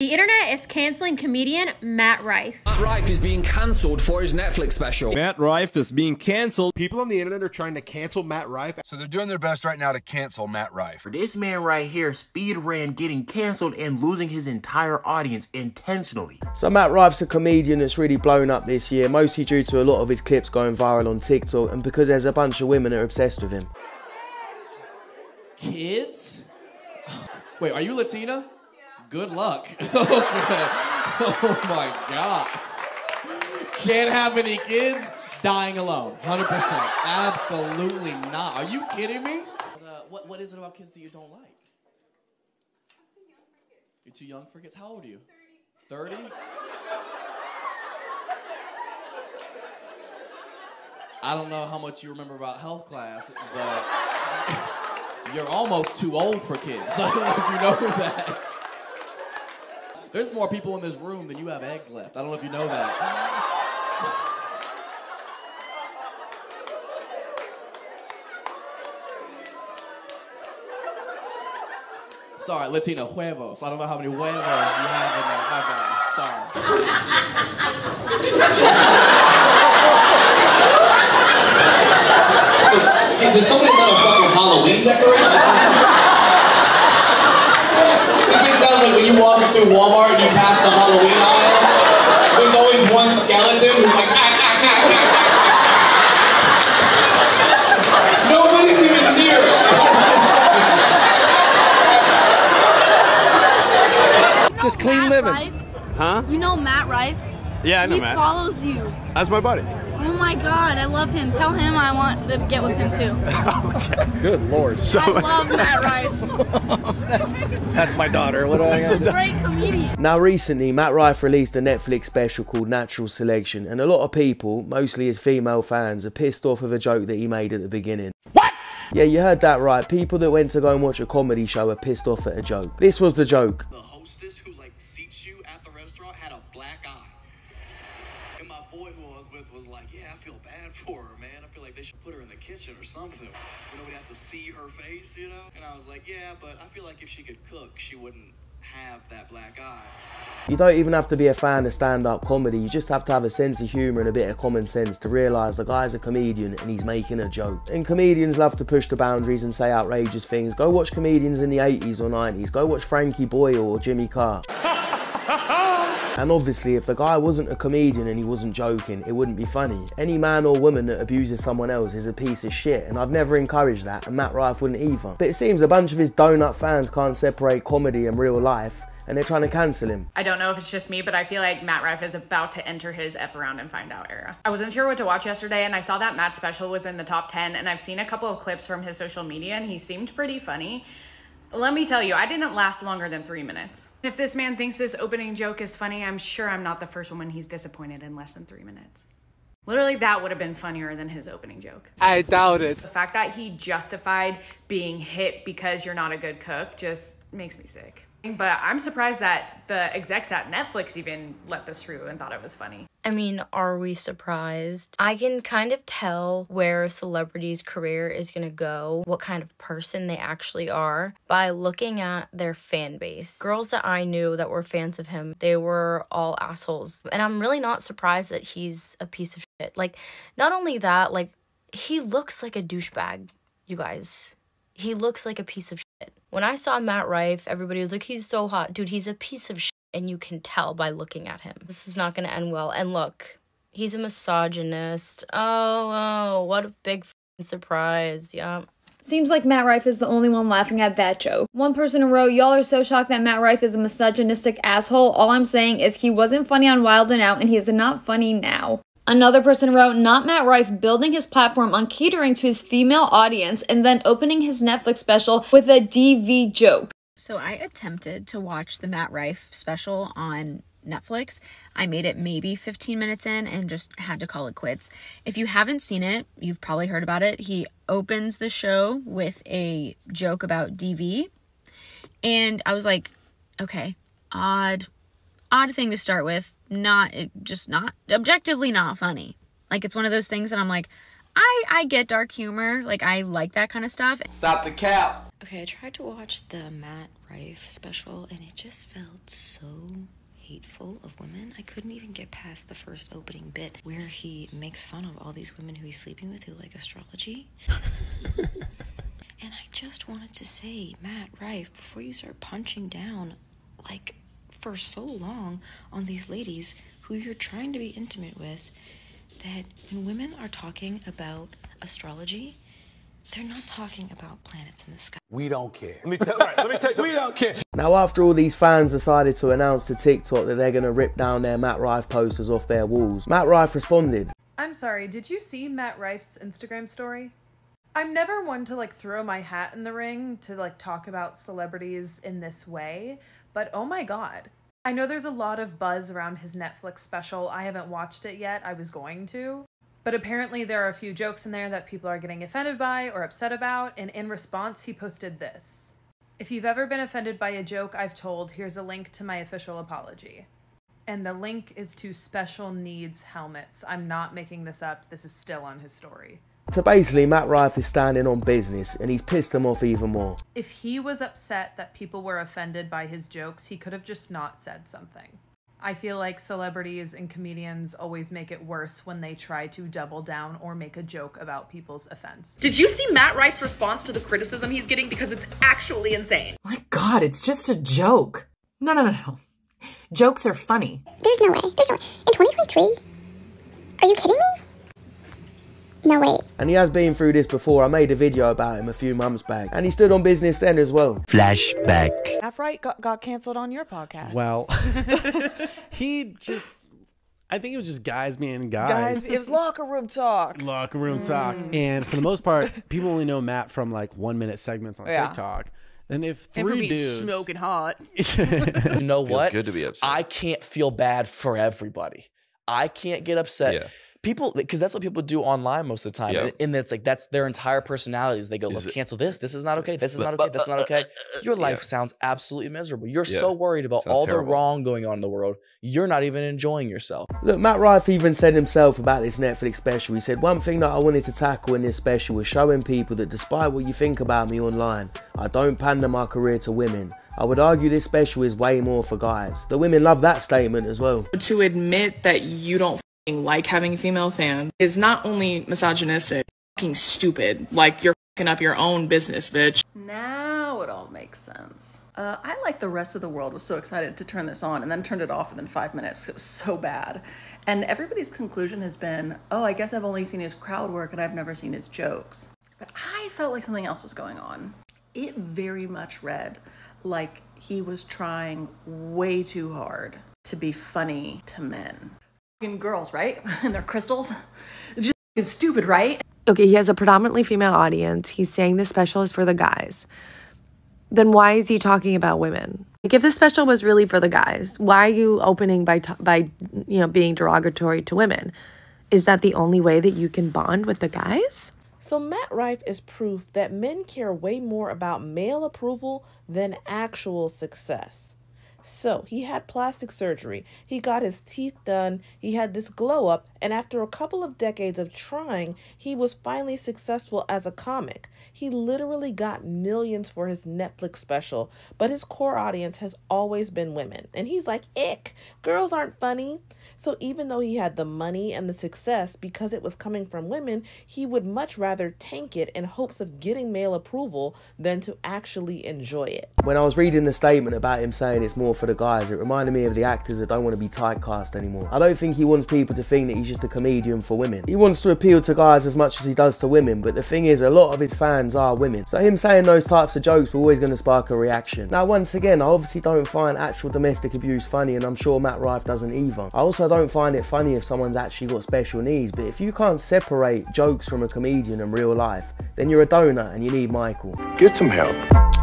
The internet is canceling comedian Matt Rife. Matt Rife is being cancelled for his Netflix special. Matt Rife is being canceled. People on the internet are trying to cancel Matt Rife. So they're doing their best right now to cancel Matt Rife. For this man right here, speed ran getting canceled and losing his entire audience intentionally. So Matt Rife's a comedian that's really blown up this year, mostly due to a lot of his clips going viral on TikTok and because there's a bunch of women that are obsessed with him. Kids? Wait, are you Latina? Good luck. Oh my God. Can't have any kids. Dying alone. 100%. Absolutely not. Are you kidding me? Uh, what, what is it about kids that you don't like? You're too young for kids? How old are you? 30? I don't know how much you remember about health class, but you're almost too old for kids. I don't know if you know that. There's more people in this room than you have eggs left. I don't know if you know that. Sorry, Latino huevos. I don't know how many huevos you have in there. My bad. Sorry. Did somebody let a fucking Halloween decoration? this thing sounds like when you walk through Walmart and you pass the Halloween aisle, there's always one skeleton who's like, ah, ah, ah, ah, ah. Nobody's even near it. Just clean Matt living. Rife? Huh? You know Matt Rife? Yeah, I know he Matt. follows you. That's my buddy. Oh my god, I love him. Tell him I want to get with him too. okay. Good lord. So I love Matt Rife. that's my daughter. What do I got? Great comedian. Now recently, Matt Rife released a Netflix special called Natural Selection and a lot of people, mostly his female fans, are pissed off with a joke that he made at the beginning. What? Yeah, you heard that right. People that went to go and watch a comedy show are pissed off at a joke. This was the joke. Or something. Where nobody has to see her face, you know? And I was like, Yeah, but I feel like if she could cook, she wouldn't have that black eye. You don't even have to be a fan of stand-up comedy, you just have to have a sense of humour and a bit of common sense to realise the guy's a comedian and he's making a joke. And comedians love to push the boundaries and say outrageous things. Go watch comedians in the 80s or 90s, go watch Frankie Boyle or Jimmy Carr. And obviously, if the guy wasn't a comedian and he wasn't joking, it wouldn't be funny. Any man or woman that abuses someone else is a piece of shit, and I'd never encourage that, and Matt Rife wouldn't either. But it seems a bunch of his donut fans can't separate comedy and real life, and they're trying to cancel him. I don't know if it's just me, but I feel like Matt Rife is about to enter his F around and find out era. I wasn't sure what to watch yesterday, and I saw that Matt special was in the top 10, and I've seen a couple of clips from his social media, and he seemed pretty funny. Let me tell you, I didn't last longer than three minutes. If this man thinks this opening joke is funny, I'm sure I'm not the first woman he's disappointed in less than three minutes. Literally, that would have been funnier than his opening joke. I doubt it. The fact that he justified being hit because you're not a good cook just makes me sick. But I'm surprised that the execs at Netflix even let this through and thought it was funny. I mean, are we surprised? I can kind of tell where a celebrity's career is going to go, what kind of person they actually are, by looking at their fan base. Girls that I knew that were fans of him, they were all assholes. And I'm really not surprised that he's a piece of shit. Like, not only that, like, he looks like a douchebag, you guys. He looks like a piece of. When I saw Matt Rife, everybody was like, he's so hot. Dude, he's a piece of shit. And you can tell by looking at him. This is not going to end well. And look, he's a misogynist. Oh, oh, what a big surprise. Yeah. Seems like Matt Rife is the only one laughing at that joke. One person in a row, y'all are so shocked that Matt Rife is a misogynistic asshole. All I'm saying is he wasn't funny on Wild and Out, and he is not funny now. Another person wrote, not Matt Rife building his platform on catering to his female audience and then opening his Netflix special with a DV joke. So I attempted to watch the Matt Rife special on Netflix. I made it maybe 15 minutes in and just had to call it quits. If you haven't seen it, you've probably heard about it. He opens the show with a joke about DV. And I was like, okay, odd, odd thing to start with. Not, it just not, objectively not funny. Like it's one of those things that I'm like, I, I get dark humor. Like I like that kind of stuff. Stop the cap. Okay, I tried to watch the Matt Rife special, and it just felt so hateful of women. I couldn't even get past the first opening bit where he makes fun of all these women who he's sleeping with who like astrology. and I just wanted to say, Matt Rife, before you start punching down, like, for so long on these ladies who you're trying to be intimate with, that when women are talking about astrology, they're not talking about planets in the sky. We don't care. Let me tell, right, let me tell you, we don't care. Now, after all these fans decided to announce to TikTok that they're going to rip down their Matt Rife posters off their walls, Matt Rife responded. I'm sorry, did you see Matt Rife's Instagram story? I'm never one to like throw my hat in the ring to like talk about celebrities in this way, but oh my god. I know there's a lot of buzz around his Netflix special. I haven't watched it yet. I was going to. But apparently, there are a few jokes in there that people are getting offended by or upset about, and in response, he posted this If you've ever been offended by a joke I've told, here's a link to my official apology. And the link is to special needs helmets. I'm not making this up, this is still on his story. So basically, Matt Rife is standing on business and he's pissed them off even more. If he was upset that people were offended by his jokes, he could have just not said something. I feel like celebrities and comedians always make it worse when they try to double down or make a joke about people's offense. Did you see Matt Rife's response to the criticism he's getting? Because it's actually insane. My god, it's just a joke. No, no, no, no. Jokes are funny. There's no way. There's no way. In 2023? Are you kidding me? No, wait. And he has been through this before. I made a video about him a few months back. And he stood on business then as well. Flashback. Half Right got, got canceled on your podcast. Well, he just, I think it was just guys being guys. Guys, it was locker room talk. Locker room talk. Mm. And for the most part, people only know Matt from like one minute segments on Yeah. TikTok. And if And for three being dudes. smoking hot. you know what? good to be upset. I can't feel bad for everybody. I can't get upset. Yeah. People, because that's what people do online most of the time, Yep. and, and it's like that's their entire personalities. They go, "Let's it- cancel this. This is not okay. This is But- not okay. This is not uh, okay." Uh, Your uh, Yeah. life sounds absolutely miserable. You're Yeah. so worried about Sounds all terrible. the wrong going on in the world. You're not even enjoying yourself. Look, Matt Rife even said himself about this Netflix special. He said, One thing that I wanted to tackle in this special was showing people that despite what you think about me online, I don't pander my career to women. I would argue this special is way more for guys. The women love that statement as well. to admit that you don't fing like having a female fans is not only misogynistic, fucking stupid. Like you're fucking up your own business, bitch. Now it all makes sense. Uh, I, like the rest of the world, was so excited to turn this on and then turned it off within five minutes. it was so bad. And everybody's conclusion has been, oh, I guess I've only seen his crowd work and I've never seen his jokes. But I felt like something else was going on. It very much read like he was trying way too hard to be funny to men. Fucking girls, right? and their crystals. It's Just fucking stupid, right? okay, he has a predominantly female audience. He's saying this special is for the guys. Then why is he talking about women? Like if this special was really for the guys, why are you opening by t- by you know being derogatory to women? Is that the only way that you can bond with the guys? So Matt Rife is proof that men care way more about male approval than actual success. So he had plastic surgery, he got his teeth done, he had this glow up, and after a couple of decades of trying, he was finally successful as a comic. He literally got millions for his Netflix special, but his core audience has always been women. And he's like, ick, girls aren't funny. So even though he had the money and the success because it was coming from women, he would much rather tank it in hopes of getting male approval than to actually enjoy it. When I was reading the statement about him saying it's more for the guys, it reminded me of the actors that don't want to be typecast anymore. I don't think he wants people to think that he's just a comedian for women. He wants to appeal to guys as much as he does to women, but the thing is, a lot of his fans are women. So him saying those types of jokes were always going to spark a reaction. Now, once again, I obviously don't find actual domestic abuse funny, and I'm sure Matt Rife doesn't either. I also don't find it funny if someone's actually got special needs, but if you can't separate jokes from a comedian in real life, then you're a donor and you need Michael. Get some help.